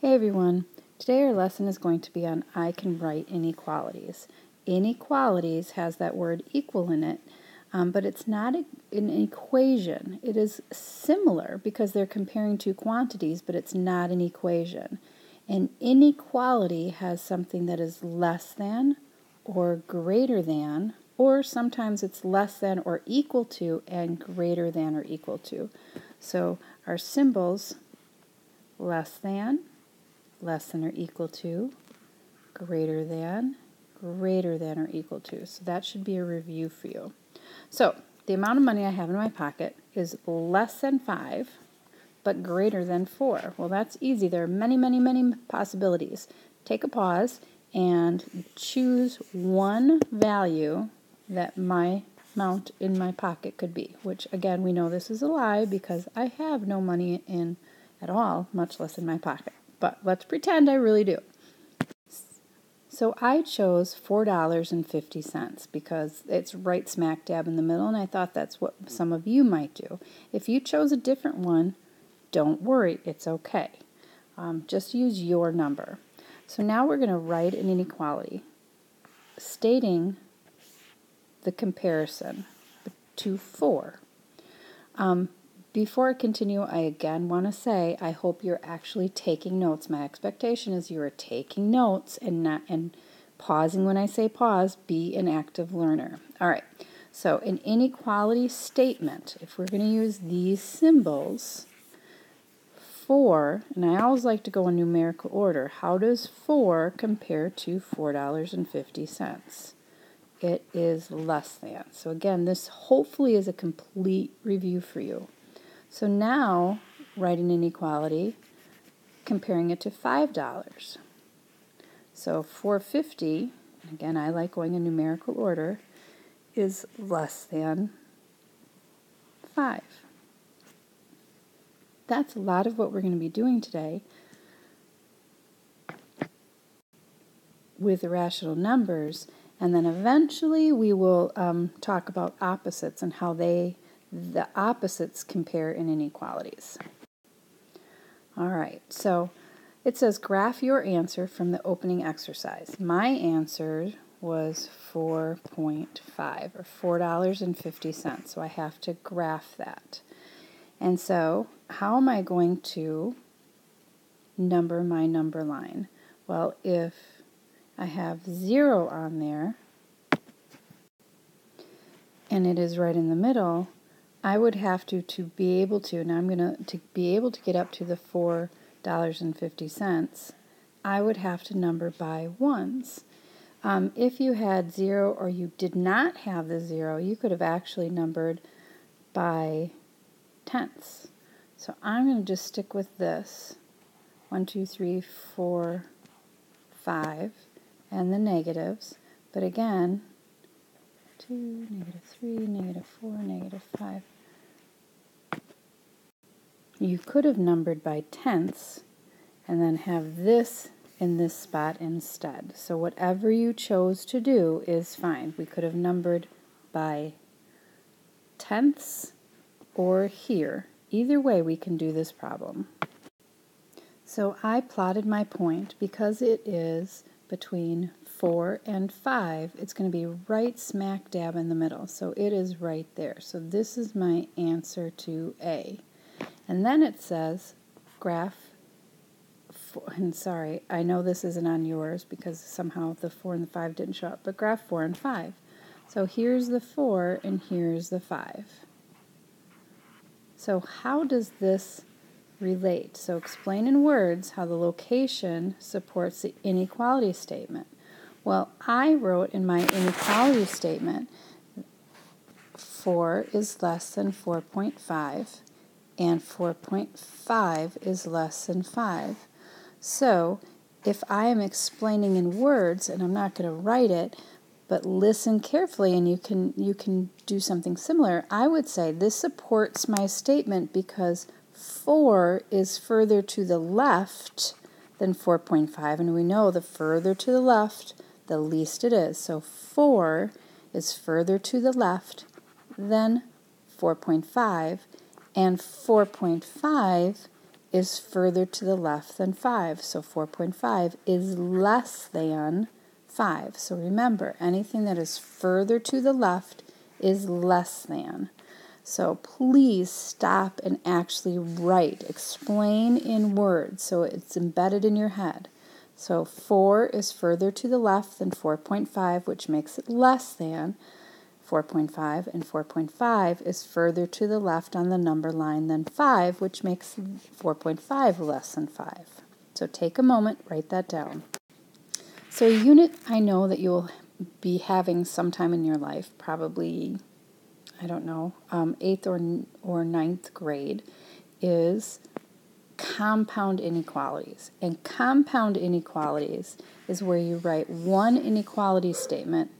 Hey everyone, today our lesson is going to be on I can write inequalities. Inequalities has that word equal in it, um, but it's not a, an equation. It is similar because they're comparing two quantities, but it's not an equation. An inequality has something that is less than or greater than, or sometimes it's less than or equal to and greater than or equal to. So our symbols, less than, less than or equal to, greater than, greater than or equal to. So that should be a review for you. So the amount of money I have in my pocket is less than 5, but greater than 4. Well, that's easy. There are many, many, many possibilities. Take a pause and choose one value that my amount in my pocket could be, which again, we know this is a lie because I have no money in at all, much less in my pocket but let's pretend I really do. So I chose $4.50 because it's right smack dab in the middle, and I thought that's what some of you might do. If you chose a different one, don't worry, it's okay. Um, just use your number. So now we're going to write an inequality stating the comparison to 4. Um, before I continue, I again want to say I hope you're actually taking notes. My expectation is you are taking notes and not and pausing when I say pause, be an active learner. All right. So, an inequality statement, if we're going to use these symbols, 4, and I always like to go in numerical order, how does 4 compare to $4.50? It is less than. So, again, this hopefully is a complete review for you. So now, writing an inequality, comparing it to $5. So 450, again I like going in numerical order, is less than 5. That's a lot of what we're going to be doing today with irrational numbers, and then eventually we will um, talk about opposites and how they the opposites compare in inequalities. All right, so it says graph your answer from the opening exercise. My answer was 4.5 or $4.50, so I have to graph that. And so, how am I going to number my number line? Well, if I have 0 on there, and it is right in the middle, I would have to to be able to now I'm gonna to be able to get up to the four dollars and fifty cents I would have to number by ones. Um, if you had zero or you did not have the zero you could have actually numbered by tenths. So I'm going to just stick with this. One two three four five and the negatives. But again 2, negative 3, negative 4, negative 5. You could have numbered by tenths and then have this in this spot instead. So whatever you chose to do is fine. We could have numbered by tenths or here. Either way we can do this problem. So I plotted my point because it is between 4 and 5, it's going to be right smack dab in the middle. So it is right there. So this is my answer to A. And then it says graph, four, and sorry, I know this isn't on yours because somehow the 4 and the 5 didn't show up, but graph 4 and 5. So here's the 4 and here's the 5. So how does this relate? So explain in words how the location supports the inequality statement. Well, I wrote in my inequality statement 4 is less than 4.5 and 4.5 is less than 5. So, if I am explaining in words and I'm not going to write it, but listen carefully and you can you can do something similar, I would say this supports my statement because 4 is further to the left than 4.5 and we know the further to the left the least it is. So 4 is further to the left than 4.5, and 4.5 is further to the left than 5. So 4.5 is less than 5. So remember, anything that is further to the left is less than. So please stop and actually write, explain in words so it's embedded in your head. So 4 is further to the left than 4.5, which makes it less than 4.5, and 4.5 is further to the left on the number line than 5, which makes 4.5 less than 5. So take a moment, write that down. So a unit I know that you'll be having sometime in your life, probably, I don't know, um, eighth or, or ninth grade, is compound inequalities. And compound inequalities is where you write one inequality statement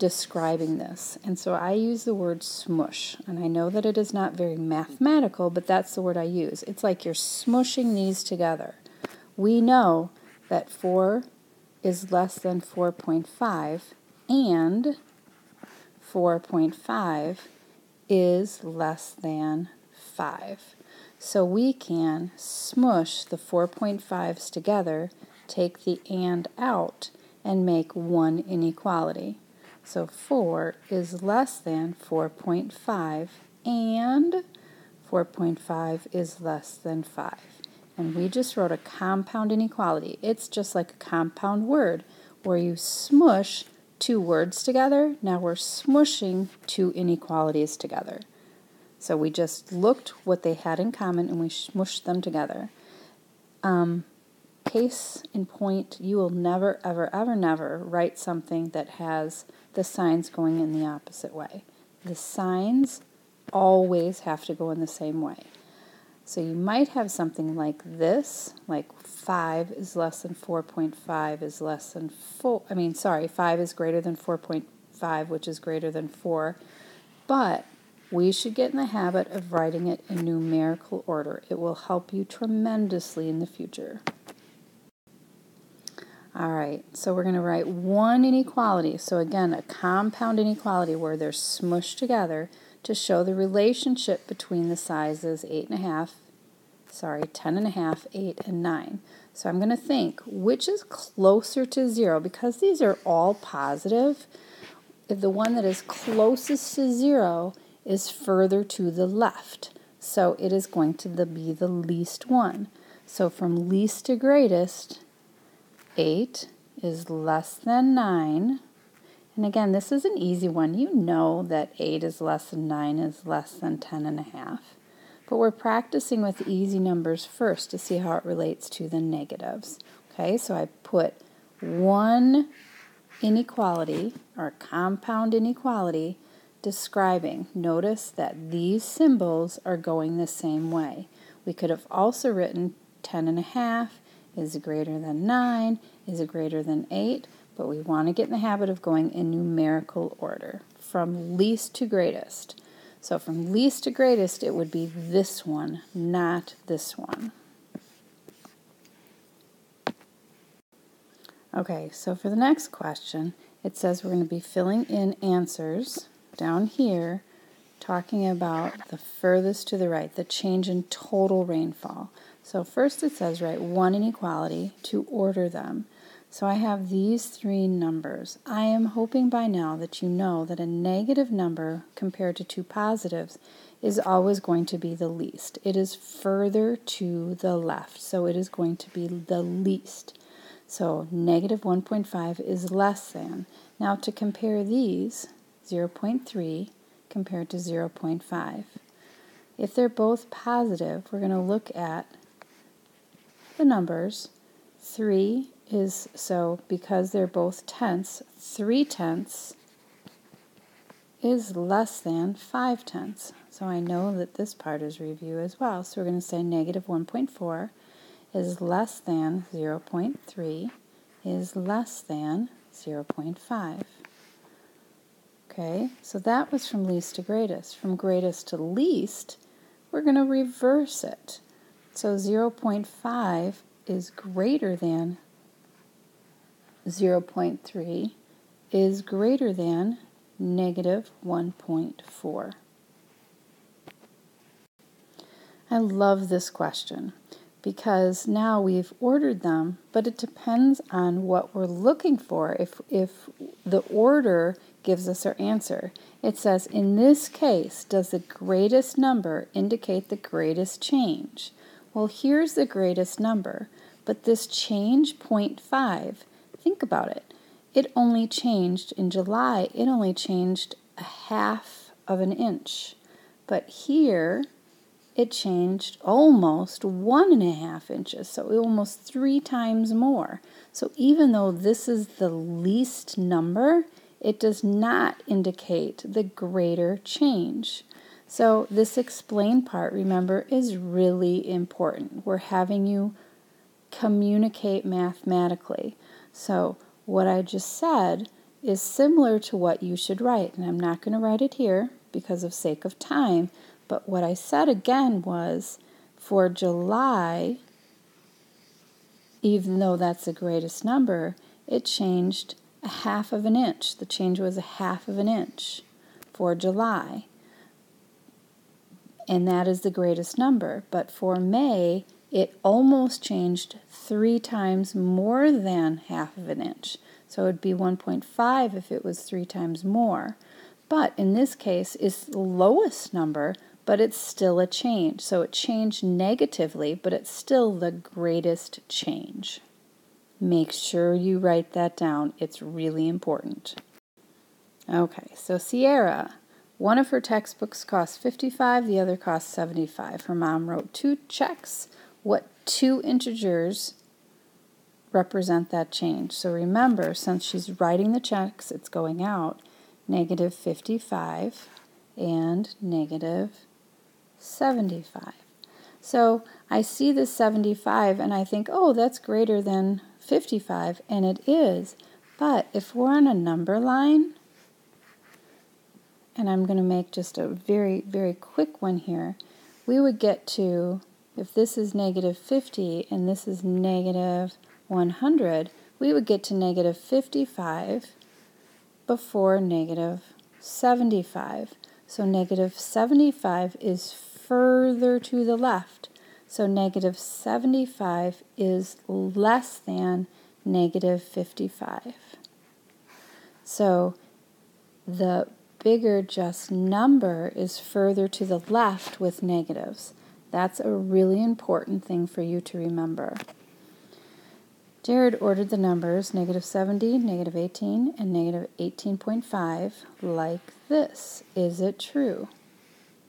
describing this. And so I use the word smush. And I know that it is not very mathematical, but that's the word I use. It's like you're smushing these together. We know that 4 is less than 4.5 and 4.5 is less than 5. So we can smush the 4.5s together, take the and out, and make one inequality. So 4 is less than 4.5 and 4.5 is less than 5. And we just wrote a compound inequality. It's just like a compound word where you smush two words together. Now we're smushing two inequalities together. So we just looked what they had in common and we smushed them together. Um, case in point, you will never, ever, ever, never write something that has the signs going in the opposite way. The signs always have to go in the same way. So you might have something like this, like 5 is less than 4.5 is less than 4. I mean, sorry, 5 is greater than 4.5, which is greater than 4. But we should get in the habit of writing it in numerical order. It will help you tremendously in the future. All right, so we're going to write one inequality. So again, a compound inequality where they're smushed together to show the relationship between the sizes 8.5, sorry, 10.5, 8, and 9. So I'm going to think which is closer to 0 because these are all positive. If the one that is closest to 0 is further to the left. So it is going to be the least one. So from least to greatest, 8 is less than 9. And again, this is an easy one. You know that 8 is less than 9 is less than 10 and a half. But we're practicing with easy numbers first to see how it relates to the negatives. Okay, so I put one inequality or compound inequality describing. Notice that these symbols are going the same way. We could have also written 10 and a half is greater than 9 is greater than 8, but we want to get in the habit of going in numerical order from least to greatest. So from least to greatest, it would be this one, not this one. Okay, so for the next question, it says we're going to be filling in answers down here talking about the furthest to the right, the change in total rainfall. So first it says, write one inequality to order them. So I have these three numbers. I am hoping by now that you know that a negative number compared to two positives is always going to be the least. It is further to the left, so it is going to be the least. So negative 1.5 is less than. Now to compare these, 0.3 compared to 0.5. If they're both positive, we're going to look at the numbers. 3 is, so because they're both tenths, 3 tenths is less than 5 tenths. So I know that this part is review as well. So we're going to say negative 1.4 is less than 0.3 is less than 0.5. Okay, so that was from least to greatest. From greatest to least, we're going to reverse it. So 0.5 is greater than 0.3 is greater than negative 1.4. I love this question. because now we've ordered them, but it depends on what we're looking for if, if the order gives us our answer. It says, in this case, does the greatest number indicate the greatest change? Well, here's the greatest number, but this change 0.5, think about it. It only changed in July, it only changed a half of an inch. But here, it changed almost one and a half inches, so almost three times more. So even though this is the least number, it does not indicate the greater change. So this explain part, remember, is really important. We're having you communicate mathematically. So what I just said is similar to what you should write, and I'm not going to write it here because of sake of time, but what I said again was for July, even though that's the greatest number, it changed a half of an inch. The change was a half of an inch for July. And that is the greatest number. But for May, it almost changed three times more than half of an inch. So it would be 1.5 if it was three times more. But in this case, it's the lowest number, but it's still a change. So it changed negatively, but it's still the greatest change. Make sure you write that down. It's really important. Okay, so Sierra, one of her textbooks costs 55, the other costs 75. Her mom wrote two checks. What two integers represent that change? So remember, since she's writing the checks, it's going out negative 55 and negative 75. So I see this 75 and I think, oh, that's greater than 55, and it is. But if we're on a number line, and I'm going to make just a very, very quick one here, we would get to, if this is negative 50 and this is negative 100, we would get to negative 55 before negative 75. So negative 75 is further to the left. So negative 75 is less than negative 55. So the bigger just number is further to the left with negatives. That's a really important thing for you to remember. Jared ordered the numbers negative 70, negative 18, and negative 18.5 like this. Is it true?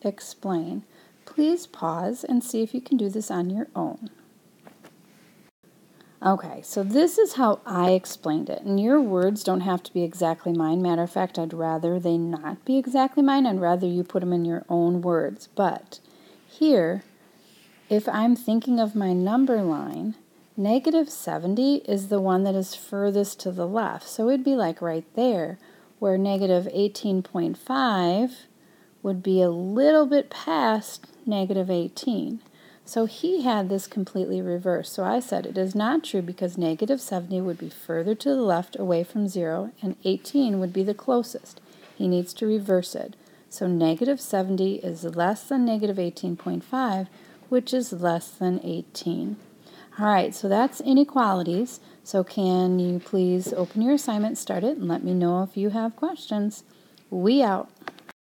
Explain. Please pause and see if you can do this on your own. Okay, so this is how I explained it. And your words don't have to be exactly mine. Matter of fact, I'd rather they not be exactly mine. I'd rather you put them in your own words. But here, if I'm thinking of my number line, negative 70 is the one that is furthest to the left. So it'd be like right there, where negative 18.5 would be a little bit past negative 18. So he had this completely reversed. So I said it is not true because negative 70 would be further to the left away from 0 and 18 would be the closest. He needs to reverse it. So negative 70 is less than negative 18.5, which is less than 18. All right, so that's inequalities. So can you please open your assignment, start it, and let me know if you have questions. We out.